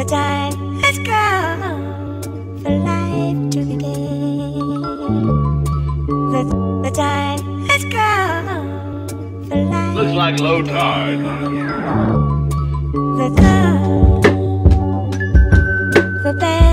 The time has come for life to begin. The, the time has come for life. Looks like Lowtyde. The time for better.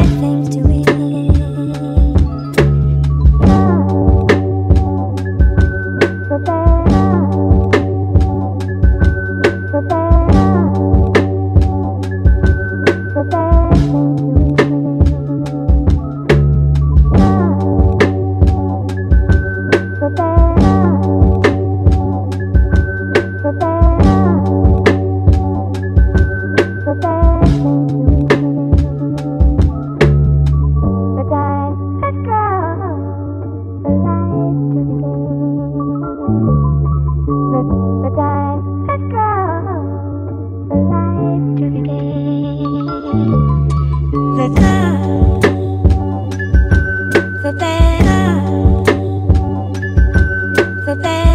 everything. the.